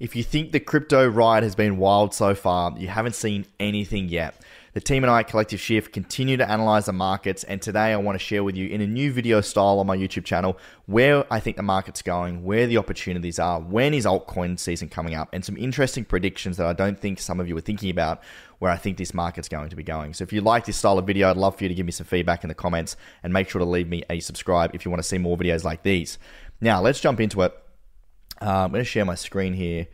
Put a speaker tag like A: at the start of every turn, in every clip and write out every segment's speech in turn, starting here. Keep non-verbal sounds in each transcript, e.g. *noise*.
A: If you think the crypto ride has been wild so far, you haven't seen anything yet. The team and I at Collective Shift continue to analyze the markets, and today I want to share with you in a new video style on my YouTube channel where I think the market's going, where the opportunities are, when is altcoin season coming up, and some interesting predictions that I don't think some of you are thinking about where I think this market's going to be going. So if you like this style of video, I'd love for you to give me some feedback in the comments and make sure to leave me a subscribe if you want to see more videos like these. Now, let's jump into it. Uh, I'm going to share my screen here.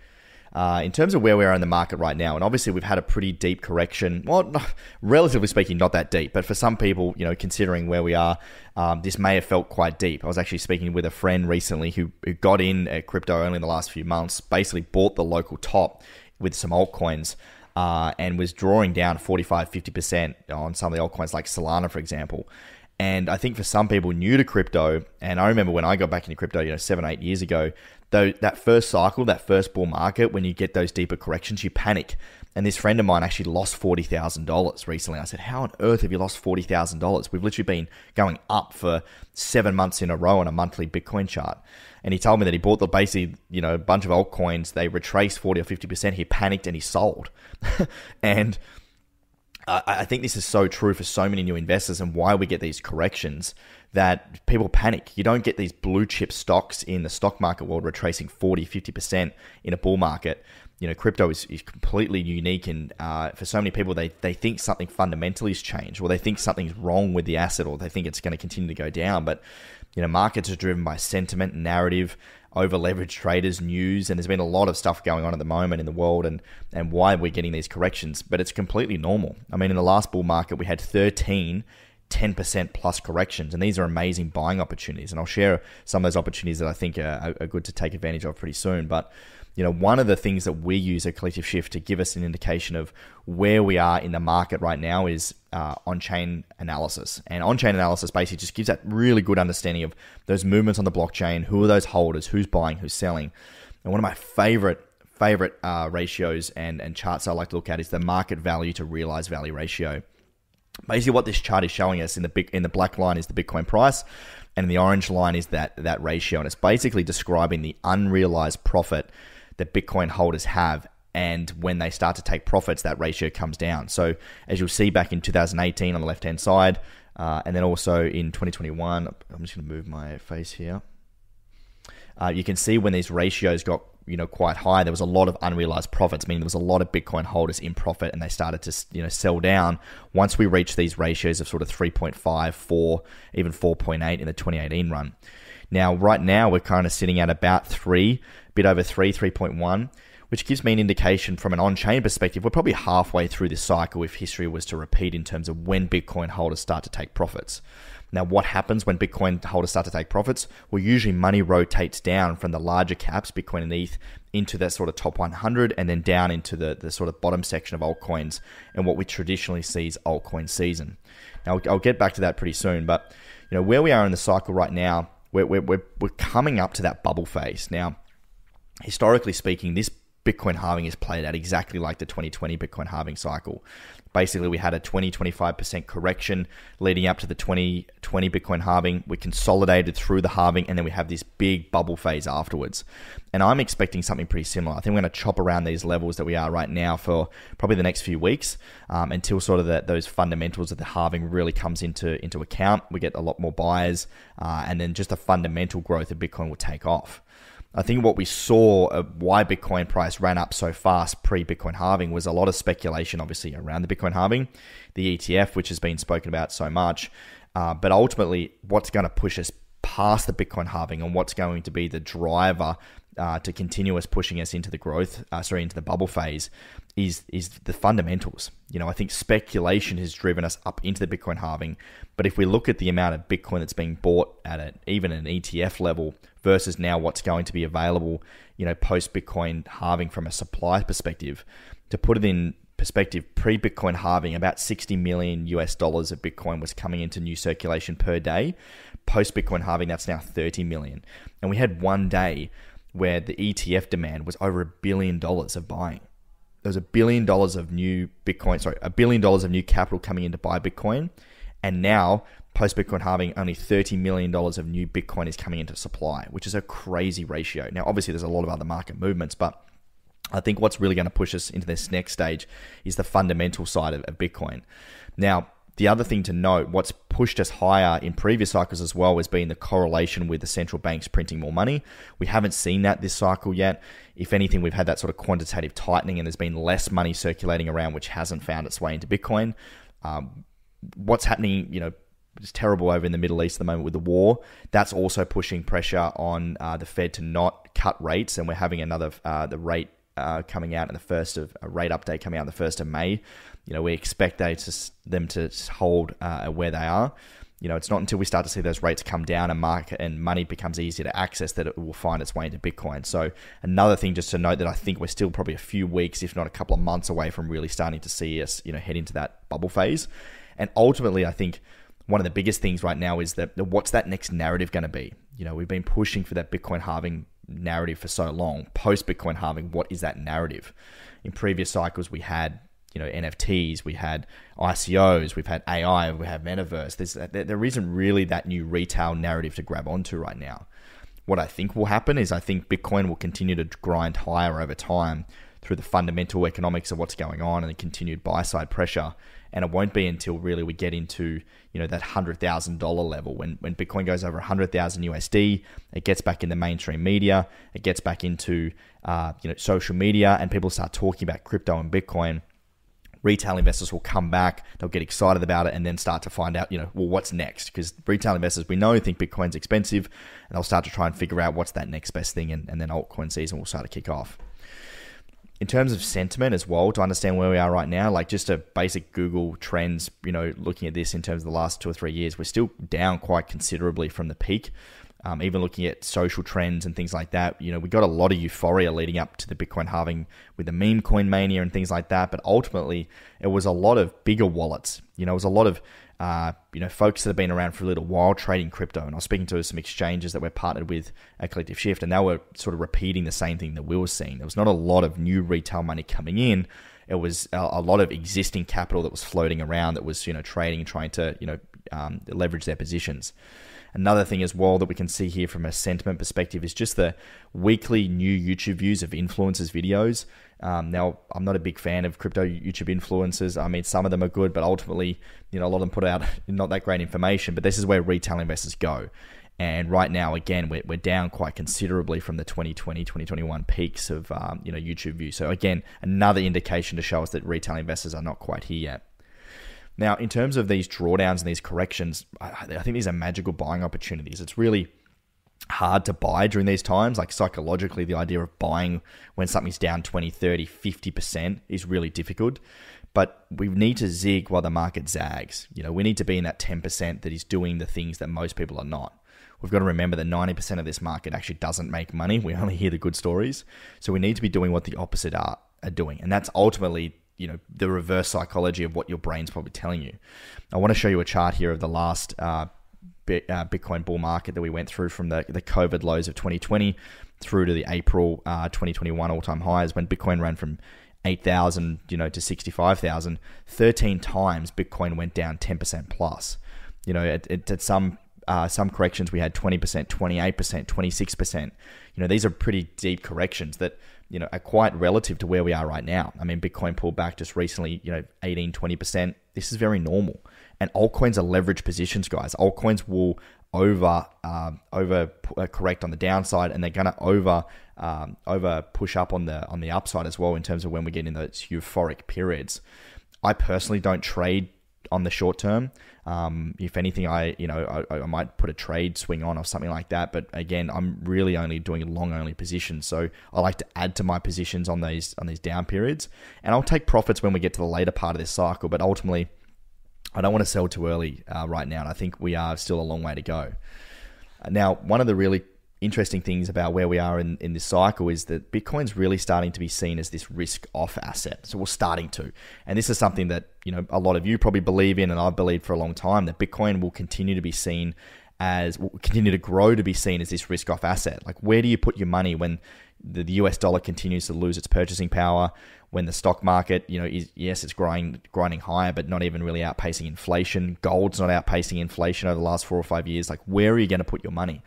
A: Uh, in terms of where we are in the market right now, and obviously we've had a pretty deep correction. Well, *laughs* relatively speaking, not that deep, but for some people, you know, considering where we are, um, this may have felt quite deep. I was actually speaking with a friend recently who, who got in at crypto only in the last few months, basically bought the local top with some altcoins. Uh, and was drawing down 45 50% on some of the altcoins like Solana, for example. And I think for some people new to crypto, and I remember when I got back into crypto, you know, seven, eight years ago, though that first cycle, that first bull market, when you get those deeper corrections, you panic. And this friend of mine actually lost forty thousand dollars recently. I said, "How on earth have you lost forty thousand dollars? We've literally been going up for seven months in a row on a monthly Bitcoin chart." And he told me that he bought the basically, you know, a bunch of altcoins. They retraced forty or fifty percent. He panicked and he sold. *laughs* and I think this is so true for so many new investors and why we get these corrections that people panic. You don't get these blue chip stocks in the stock market world retracing 40, 50% in a bull market. You know, crypto is, is completely unique. And uh, for so many people, they, they think something fundamentally has changed or they think something's wrong with the asset or they think it's going to continue to go down. But, you know, markets are driven by sentiment, narrative, over leveraged traders news and there's been a lot of stuff going on at the moment in the world and and why we're getting these corrections but it's completely normal. I mean in the last bull market we had 13 10% plus corrections and these are amazing buying opportunities and i'll share some of those opportunities that i think are, are good to take advantage of pretty soon but you know, one of the things that we use at Collective Shift to give us an indication of where we are in the market right now is uh, on-chain analysis. And on-chain analysis basically just gives that really good understanding of those movements on the blockchain, who are those holders, who's buying, who's selling. And one of my favorite favorite uh, ratios and, and charts I like to look at is the market value to realized value ratio. Basically, what this chart is showing us in the big in the black line is the Bitcoin price, and the orange line is that that ratio, and it's basically describing the unrealized profit that Bitcoin holders have. And when they start to take profits, that ratio comes down. So, as you'll see back in 2018 on the left hand side, uh, and then also in 2021, I'm just going to move my face here. Uh, you can see when these ratios got you know quite high, there was a lot of unrealized profits, meaning there was a lot of Bitcoin holders in profit, and they started to you know sell down. Once we reached these ratios of sort of 3.5, 4, even 4.8 in the 2018 run. Now, right now, we're kind of sitting at about three, bit over three, 3.1, which gives me an indication from an on chain perspective. We're probably halfway through this cycle if history was to repeat in terms of when Bitcoin holders start to take profits. Now, what happens when Bitcoin holders start to take profits? Well, usually money rotates down from the larger caps, Bitcoin and ETH, into that sort of top 100 and then down into the, the sort of bottom section of altcoins and what we traditionally see is altcoin season. Now, I'll, get back to that pretty soon, but you know where we are in the cycle right now we're, we're, we're, coming up to that bubble phase. Now, historically speaking, this Bitcoin halving is played out exactly like the 2020 Bitcoin halving cycle. Basically, we had a 20 25% correction leading up to the 2020 Bitcoin halving. We consolidated through the halving, and then we have this big bubble phase afterwards. And I'm expecting something pretty similar. I think we're going to chop around these levels that we are right now for probably the next few weeks um, until sort of the, those fundamentals of the halving really comes into, into account. We get a lot more buyers, uh, and then just the fundamental growth of Bitcoin will take off. I think what we saw uh, why Bitcoin price ran up so fast pre Bitcoin halving was a lot of speculation, obviously, around the Bitcoin halving, the ETF, which has been spoken about so much. Uh, but ultimately, what's going to push us past the Bitcoin halving and what's going to be the driver uh, to continue us pushing us into the growth, uh, sorry, into the bubble phase, is is the fundamentals. You know, I think speculation has driven us up into the Bitcoin halving. But if we look at the amount of Bitcoin that's being bought at it, even an ETF level versus now what's going to be available, you know, post Bitcoin halving from a supply perspective. To put it in perspective, pre Bitcoin halving, about 60 million US dollars of Bitcoin was coming into new circulation per day. Post Bitcoin halving, that's now 30 million. And we had one day where the ETF demand was over a billion dollars of buying. There was a billion dollars of new Bitcoin, sorry, a billion dollars of new capital coming in to buy Bitcoin. And now post Bitcoin halving, only $30 million of new Bitcoin is coming into supply, which is a crazy ratio. Now, obviously, there's a lot of other market movements, but I think what's really going to push us into this next stage is the fundamental side of, of Bitcoin. Now, the other thing to note, what's pushed us higher in previous cycles as well, has been the correlation with the central banks printing more money. We haven't seen that this cycle yet. If anything, we've had that sort of quantitative tightening and there's been less money circulating around, which hasn't found its way into Bitcoin. Um, what's happening, you know, it's terrible over in the Middle East at the moment with the war. That's also pushing pressure on uh, the Fed to not cut rates, and we're having another uh, the rate uh, coming out in the first of a rate update coming out in the first of May. You know, we expect they to, them to hold uh, where they are. You know, it's not until we start to see those rates come down and market and money becomes easier to access that it will find its way into Bitcoin. So another thing just to note that I think we're still probably a few weeks, if not a couple of months away from really starting to see us, you know, head into that bubble phase. And ultimately, I think one of the biggest things right now is that what's that next narrative going to be? You know, we've been pushing for that Bitcoin halving narrative for so long. Post Bitcoin halving, what is that narrative? In previous cycles, we had you know NFTs, we had ICOs, we've had AI, we have metaverse. There's, uh, there isn't really that new retail narrative to grab onto right now. What I think will happen is I think Bitcoin will continue to grind higher over time through the fundamental economics of what's going on and the continued buy side pressure. And it won't be until really we get into you know that hundred thousand dollar level when when Bitcoin goes over hundred thousand USD, it gets back in the mainstream media, it gets back into uh, you know social media, and people start talking about crypto and Bitcoin retail investors will come back, they'll get excited about it, and then start to find out, you know, well, what's next? Because retail investors, we know, think Bitcoin's expensive, and they'll start to try and figure out what's that next best thing, and, and then altcoin season will start to kick off. In terms of sentiment as well, to understand where we are right now, like just a basic Google trends, you know, looking at this in terms of the last two or three years, we're still down quite considerably from the peak. Um, even looking at social trends and things like that, you know, we got a lot of euphoria leading up to the Bitcoin halving with the meme coin mania and things like that. But ultimately, it was a lot of bigger wallets. You know, it was a lot of uh, you know folks that have been around for a little while trading crypto. And I was speaking to some exchanges that we're partnered with at Collective Shift, and they were sort of repeating the same thing that we were seeing. There was not a lot of new retail money coming in. It was a, lot of existing capital that was floating around that was you know trading trying to you know um, leverage their positions. Another thing as well that we can see here from a sentiment perspective is just the weekly new YouTube views of influencers' videos. Um, now, I'm not a big fan of crypto YouTube influencers. I mean, some of them are good, but ultimately, you know, a lot of them put out *laughs* not that great information. But this is where retail investors go. And right now, again, we're, we're down quite considerably from the 2020, 2021 peaks of um, you know YouTube views. So again, another indication to show us that retail investors are not quite here yet. Now, in terms of these drawdowns and these corrections, I think these are magical buying opportunities. It's really hard to buy during these times. Like psychologically, the idea of buying when something's down 20, 30, 50% is really difficult. But we need to zig while the market zags. You know, we need to be in that 10% that is doing the things that most people are not. We've got to remember that 90% of this market actually doesn't make money. We only hear the good stories. So we need to be doing what the opposite are, are doing. And that's ultimately you know the reverse psychology of what your brain's probably telling you. I want to show you a chart here of the last uh, Bitcoin bull market that we went through from the, the COVID lows of 2020 through to the April uh, 2021 all time highs when Bitcoin ran from 8,000 you know to 65,000 13 times Bitcoin went down 10% plus you know at, at some uh, some corrections we had 20% 28% 26% you know these are pretty deep corrections that you know, are quite relative to where we are right now. I mean, Bitcoin pulled back just recently, you know, 18, 20%. This is very normal. And altcoins are leverage positions, guys. Altcoins will over um, over uh, correct on the downside, and they're going to over um, over push up on the on the upside as well in terms of when we get in those euphoric periods. I personally don't trade on the short term. Um, if anything, I you know I, I, might put a trade swing on or something like that. But again, I'm really only doing long only positions, so I like to add to my positions on these on these down periods, and I'll take profits when we get to the later part of this cycle. But ultimately, I don't want to sell too early uh, right now, and I think we are still a long way to go. Now, one of the really interesting things about where we are in, in this cycle is that Bitcoin's really starting to be seen as this risk off asset. So we're starting to. And this is something that, you know, a lot of you probably believe in and I've believed for a long time that Bitcoin will continue to be seen as will continue to grow to be seen as this risk off asset. Like where do you put your money when the, US dollar continues to lose its purchasing power, when the stock market, you know, is yes, it's growing grinding higher, but not even really outpacing inflation. Gold's not outpacing inflation over the last four or five years. Like where are you going to put your money?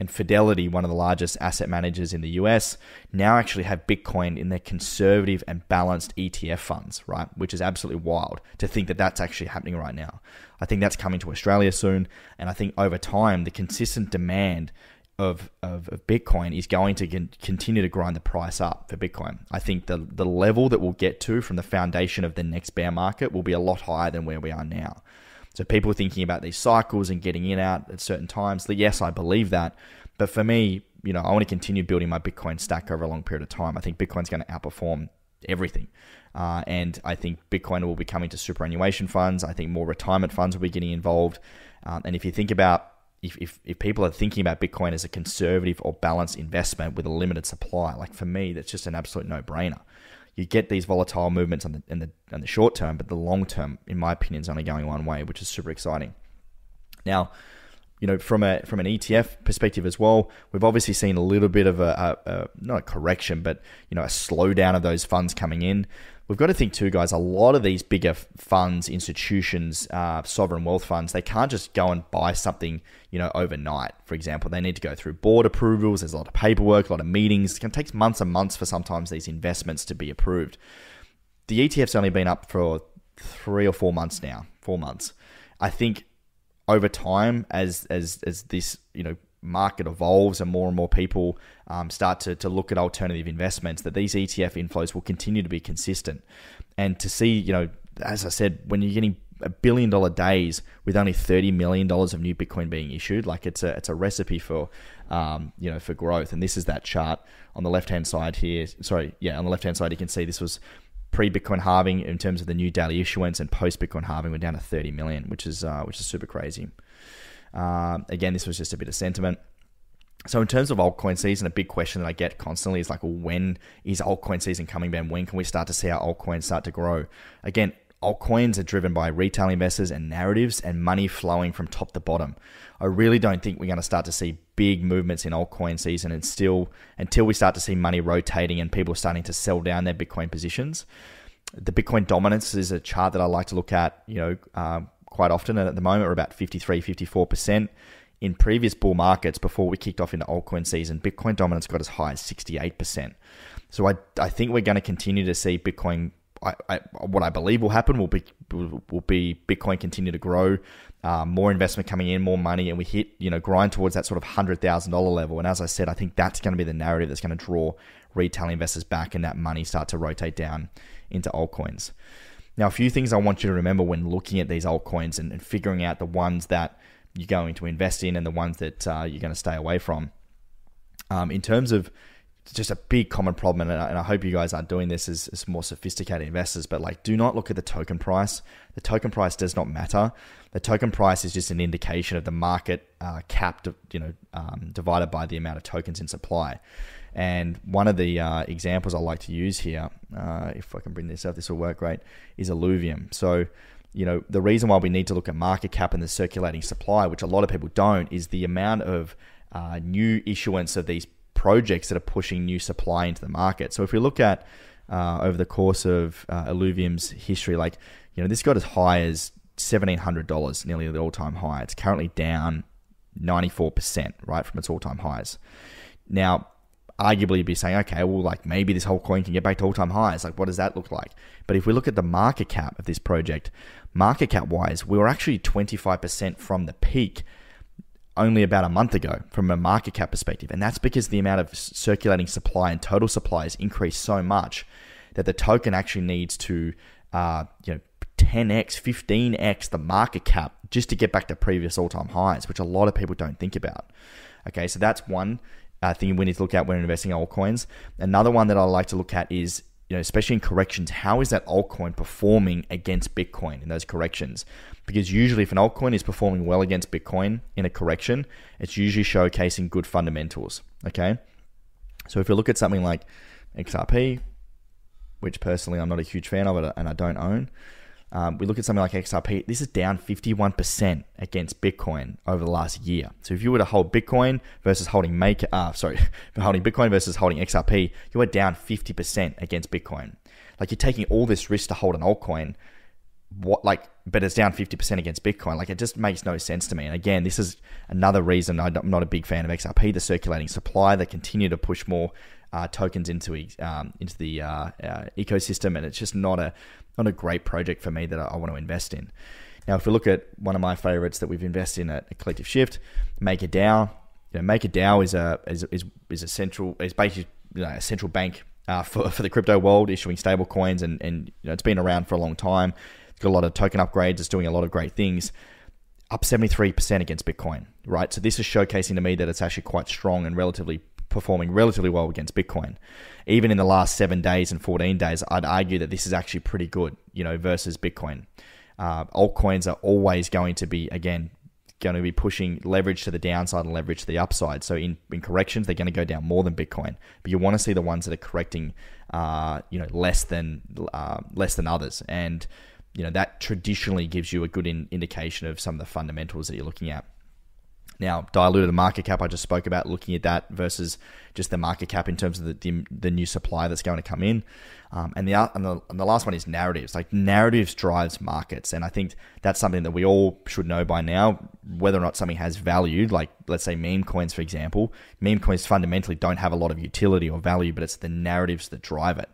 A: and Fidelity, one of the largest asset managers in the US, now actually have Bitcoin in their conservative and balanced ETF funds, right? Which is absolutely wild to think that that's actually happening right now. I think that's coming to Australia soon. And I think over time, the consistent demand of, of, of Bitcoin is going to con- continue to grind the price up for Bitcoin. I think the, the level that we'll get to from the foundation of the next bear market will be a lot higher than where we are now. So people thinking about these cycles and getting in out at certain times. Yes, I believe that. But for me, you know, I want to continue building my Bitcoin stack over a long period of time. I think Bitcoin's going to outperform everything. Uh, and I think Bitcoin will be coming to superannuation funds. I think more retirement funds will be getting involved. Um, and if you think about if, if, if people are thinking about Bitcoin as a conservative or balanced investment with a limited supply, like for me, that's just an absolute no brainer. You get these volatile movements on the, in the, in the short term, but the long term, in my opinion, is only going one way, which is super exciting. Now, you know, from a from an ETF perspective as well, we've obviously seen a little bit of a, a, a not a correction, but you know, a slowdown of those funds coming in we've got to think too, guys. A lot of these bigger funds, institutions, uh, sovereign wealth funds, they can't just go and buy something, you know, overnight. For example, they need to go through board approvals. There's a lot of paperwork, a lot of meetings. It can take months and months for sometimes these investments to be approved. The ETF's only been up for three or four months now. Four months. I think over time, as as as this, you know, market evolves and more and more people um, start to, to look at alternative investments, that these ETF inflows will continue to be consistent. And to see, you know, as I said, when you're getting a billion dollar days with only thirty million dollars of new Bitcoin being issued, like it's a it's a recipe for um, you know for growth. And this is that chart on the left hand side here. Sorry, yeah, on the left hand side you can see this was pre Bitcoin halving in terms of the new daily issuance, and post Bitcoin halving we're down to thirty million, which is uh, which is super crazy. Um, again, this was just a bit of sentiment. So in terms of altcoin season, a big question that I get constantly is like, when is altcoin season coming, Ben? When can we start to see our altcoins start to grow? Again, altcoins are driven by retail investors and narratives and money flowing from top to bottom. I really don't think we're going to start to see big movements in altcoin season and still until we start to see money rotating and people starting to sell down their Bitcoin positions. The Bitcoin dominance is a chart that I like to look at, you know, uh, quite often. And at the moment, we're about 53, 54%. In previous bull markets, before we kicked off into altcoin season, Bitcoin dominance got as high as 68%. So I, I think we're going to continue to see Bitcoin. I, I, what I believe will happen will be will be Bitcoin continue to grow, um, more investment coming in, more money, and we hit you know grind towards that sort of hundred thousand dollar level. And as I said, I think that's going to be the narrative that's going to draw retail investors back, and that money start to rotate down into altcoins. Now, a few things I want you to remember when looking at these altcoins and, and figuring out the ones that you're going to invest in and the ones that uh, you're going to stay away from. Um, in terms of just a big common problem, and I, and I hope you guys aren't doing this as, as, more sophisticated investors, but like, do not look at the token price. The token price does not matter. The token price is just an indication of the market uh, cap, you know, um, divided by the amount of tokens in supply. And one of the uh, examples I like to use here, uh, if I can bring this up, this will work great, is Illuvium. So, you know, the reason why we need to look at market cap and the circulating supply, which a lot of people don't, is the amount of uh, new issuance of these projects that are pushing new supply into the market. So if we look at uh, over the course of uh, Illuvium's history, like, you know, this got as high as $1,700, nearly the all time high. It's currently down 94%, right, from its all time highs. Now, arguably you'd be saying, okay, well, like maybe this whole coin can get back to all time highs. Like, what does that look like? But if we look at the market cap of this project, market cap wise, we were actually 25% from the peak only about a month ago from a market cap perspective. And that's because the amount of circulating supply and total supply has increased so much that the token actually needs to, uh, you know, 10x, 15x the market cap just to get back to previous all time highs, which a lot of people don't think about. Okay, so that's one uh, thing we need to look at when investing in altcoins. Another one that I like to look at is, you know, especially in corrections, how is that altcoin performing against Bitcoin in those corrections? Because usually, if an altcoin is performing well against Bitcoin in a correction, it's usually showcasing good fundamentals. Okay, so if you look at something like XRP, which personally I'm not a huge fan of it and I don't own. Um, we look at something like XRP, this is down 51% against Bitcoin over the last year. So if you were to hold Bitcoin versus holding Make, uh, sorry, *laughs* holding Bitcoin versus holding XRP, you are down 50% against Bitcoin. Like you're taking all this risk to hold an altcoin what like but it's down 50% against bitcoin. Like it just makes no sense to me. And again this is another reason i'm not a big fan of xrp the circulating supply. They continue to push more uh, tokens into um, into the uh, uh, ecosystem and it's just not a not a great project for me that I, I want to invest in. Now if we look at one of my favorites that we've invested in at collective shift MakerDAO. You know MakerDAO is a is, is, is a central is basically you know, a central bank uh, for, for the crypto world, issuing stable coins, and, and you know, it's been around for a long time. Got a lot of token upgrades, it's doing a lot of great things. Up 73% against Bitcoin, right? So this is showcasing to me that it's actually quite strong and relatively performing relatively well against Bitcoin. Even in the last seven days and 14 days, I'd argue that this is actually pretty good, you know, versus Bitcoin. Uh, altcoins are always going to be, again, going to be pushing leverage to the downside and leverage to the upside. So in, in corrections, they're going to go down more than Bitcoin. But you want to see the ones that are correcting, uh, you know, less than uh, less than others, and you know that traditionally gives you a good in, indication of some of the fundamentals that you're looking at. Now, diluted the market cap I just spoke about, looking at that versus just the market cap in terms of the the, the new supply that's going to come in, um, and the and the and the last one is narratives. Like narratives drives markets, and I think that's something that we all should know by now. Whether or not something has value, like let's say meme coins, for example, meme coins fundamentally don't have a lot of utility or value, but it's the narratives that drive it.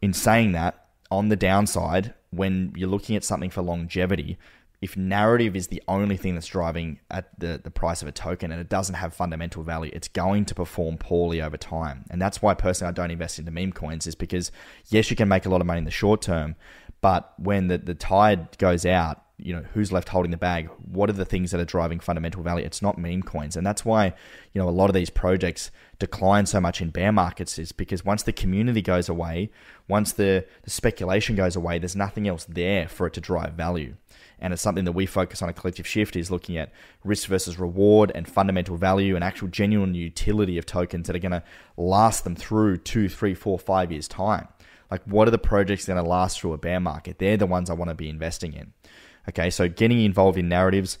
A: In saying that, on the downside, when you're looking at something for longevity, if narrative is the only thing that's driving at the, the price of a token and it doesn't have fundamental value, it's going to perform poorly over time. And that's why personally I don't invest into meme coins, is because yes, you can make a lot of money in the short term, but when the, the tide goes out, you know, who's left holding the bag? What are the things that are driving fundamental value? It's not meme coins. And that's why, you know, a lot of these projects decline so much in bear markets is because once the community goes away, once the, the speculation goes away, there's nothing else there for it to drive value and it's something that we focus on a collective shift is looking at risk versus reward and fundamental value and actual genuine utility of tokens that are going to last them through two three four five years time like what are the projects going to last through a bear market they're the ones i want to be investing in okay so getting involved in narratives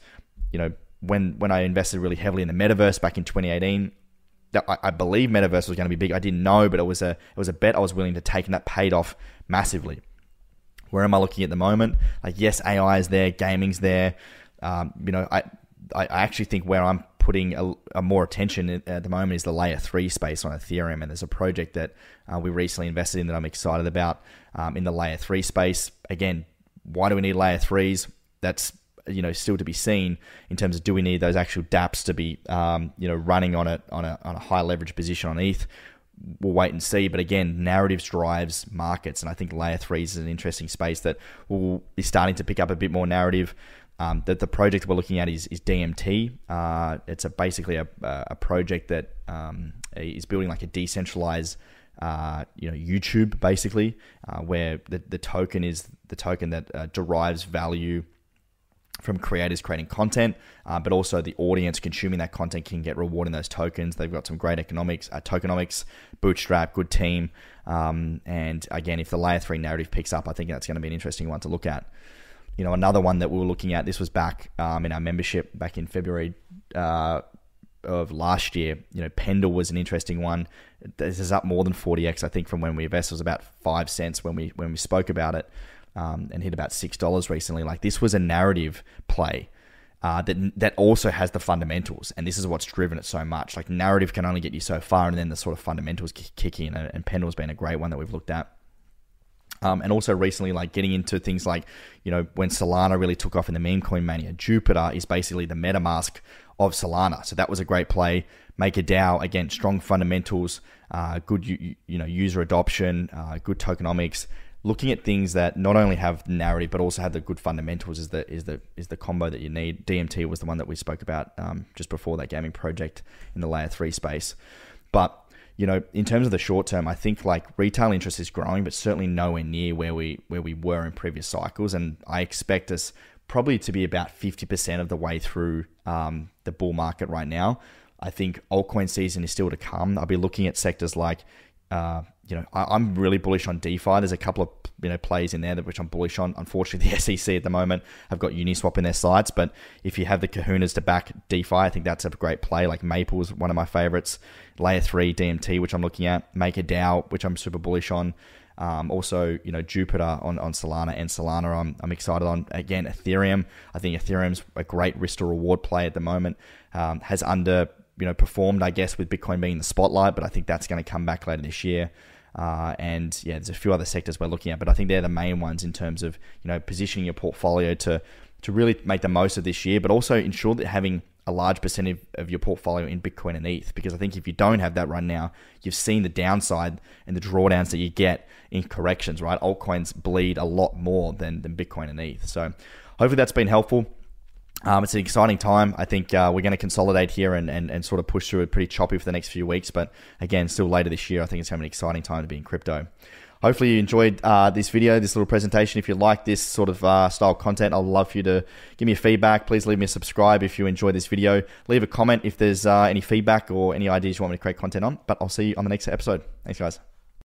A: you know when when i invested really heavily in the metaverse back in 2018 I, believe metaverse was going to be big. I didn't know, but it was a it was a bet I was willing to take, and that paid off massively. Where am I looking at the moment? Like, yes, AI is there, gaming's there. Um, you know, I I actually think where I'm putting a, a, more attention at the moment is the layer three space on Ethereum, and there's a project that uh, we recently invested in that I'm excited about um, in the layer three space. Again, why do we need layer threes? That's you know still to be seen in terms of do we need those actual DApps to be um, you know running on a on a on a high leverage position on ETH we'll wait and see. But again, narratives drives markets, and I think layer three is an interesting space that will be starting to pick up a bit more narrative. Um, that the project we're looking at is, is DMT. Uh, it's a, basically a, a project that um, is building like a decentralized, uh, you know, YouTube basically, uh, where the, the token is the token that uh, derives value from creators creating content, uh, but also the audience consuming that content can get rewarded those tokens. They've got some great economics, uh, tokenomics, bootstrap, good team. Um, and again, if the layer three narrative picks up, I think that's going to be an interesting one to look at. You know, another one that we were looking at, this was back um, in our membership back in February uh, of last year. You know, Pendle was an interesting one. This is up more than 40x, I think, from when we invested. It was about five cents when we when we spoke about it um, and hit about six dollars recently. Like this was a narrative play uh, that that also has the fundamentals, and this is what's driven it so much. Like narrative can only get you so far, and then the sort of fundamentals kick in. And, and Pendle's been a great one that we've looked at. Um, and also recently, like getting into things like, you know, when Solana really took off in the meme coin mania, Jupiter is basically the MetaMask of Solana. So that was a great play. MakerDAO again, strong fundamentals, uh, good you, you know user adoption, uh, good tokenomics, looking at things that not only have narrative but also have the good fundamentals is the is the is the combo that you need. DMT was the one that we spoke about um, just before that gaming project in the layer three space, but you know, in terms of the short term, I think like retail interest is growing, but certainly nowhere near where we where we were in previous cycles, and I expect us probably to be about fifty percent of the way through um, the bull market right now. I think altcoin season is still to come. I'll be looking at sectors like uh, you know, I, am really bullish on DeFi. There's a couple of you know plays in there that which I'm bullish on. Unfortunately, *laughs* the SEC at the moment have got Uniswap in their sights, but if you have the Kahunas to back DeFi, I think that's a great play. Like Maple is one of my favorites. Layer three DMT, which I'm looking at. MakerDAO, which I'm super bullish on. Um, also, you know, Jupiter on, on Solana and Solana, I'm, I'm excited on. Again, Ethereum. I think Ethereum's a great risk to reward play at the moment. Um, has under you know performed, I guess, with Bitcoin being the spotlight, but I think that's going to come back later this year. Uh, and yeah, there's a few other sectors we're looking at, but I think they're the main ones in terms of you know positioning your portfolio to to really make the most of this year, but also ensure that having a large percentage of your portfolio in Bitcoin and ETH. Because I think if you don't have that right now, you've seen the downside and the drawdowns that you get in corrections, right? Altcoins bleed a lot more than, than Bitcoin and ETH. So hopefully that's been helpful. Um, it's an exciting time. I think uh, we're going to consolidate here and, and, and sort of push through it pretty choppy for the next few weeks. But again, still later this year, I think it's going to be an exciting time to be in crypto. Hopefully you enjoyed uh, this video, this little presentation. If you like this sort of uh, style content, I'd love for you to give me feedback. Please leave me a subscribe if you enjoy this video. Leave a comment if there's uh, any feedback or any ideas you want me to create content on. But I'll see you on the next episode. Thanks, guys.